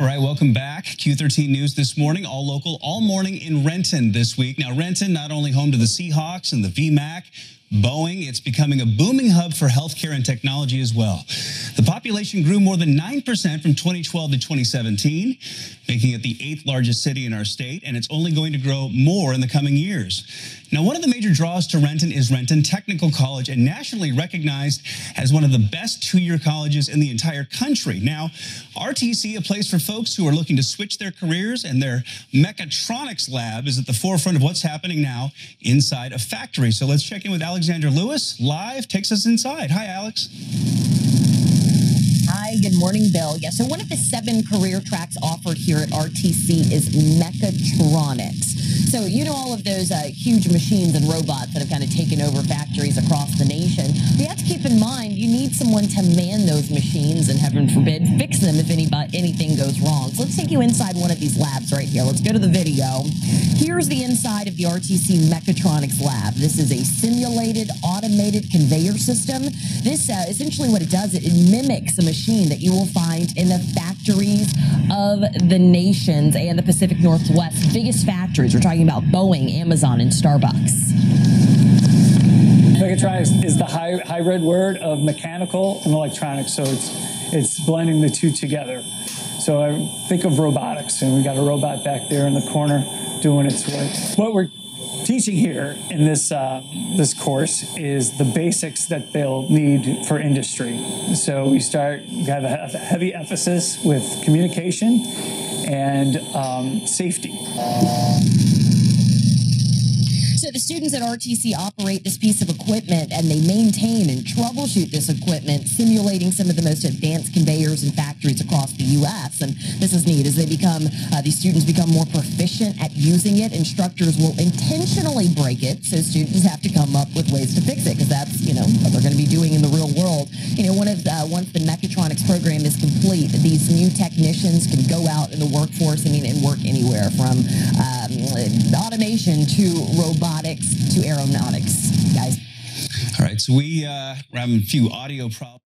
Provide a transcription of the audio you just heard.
All right, welcome back. Q13 News this morning, all local, all morning in Renton this week. Now, Renton, not only home to the Seahawks and the VMAC, Boeing, it's becoming a booming hub for healthcare and technology as well. The population grew more than 9% from 2012 to 2017, making it the eighth largest city in our state, and it's only going to grow more in the coming years. Now, one of the major draws to Renton is Renton Technical College, and nationally recognized as one of the best two-year colleges in the entire country. Now, RTC, a place for folks who are looking to switch their careers, and their mechatronics lab is at the forefront of what's happening now inside a factory. So let's check in with Alexandra Lewis, live, takes us inside. Hi, Alex. Hi, good morning, Bill. Yeah, so one of the seven career tracks offered here at RTC is mechatronics. So you know all of those uh, huge machines and robots that have kind of taken over factories across the nation. But you have to keep in mind you need someone to man those machines and heaven forbid fix them if anybody, anything goes wrong. So let's take you inside one of these labs right here. Let's go to the video. Here's the inside of the RTC Mechatronics lab. This is a simulated automated conveyor system. This uh, essentially what it does, it mimics a machine that you will find in the factories of the nations and the Pacific Northwest biggest factories. We're talking about Boeing, Amazon, and Starbucks. Mechatronics is the high, hybrid word of mechanical and electronics, so it's it's blending the two together. So I think of robotics, and we got a robot back there in the corner doing its work. What we're teaching here in this uh, this course is the basics that they'll need for industry. So we start we have a heavy emphasis with communication and um, safety. The students at RTC operate this piece of equipment and they maintain and troubleshoot this equipment, simulating some of the most advanced conveyors and factories across the U.S. And this is neat as they become, uh, these students become more proficient at using it. Instructors will intentionally break it, so students have to come up with ways to fix it because that's, you know, what they're going to be doing in the real world. You know, one of the, once the mechatronics program is complete, these new technicians can go out in the workforce, I mean, and work anywhere from um, automation to robotics to aeronautics, guys. All right, so we, uh, we're having a few audio problems.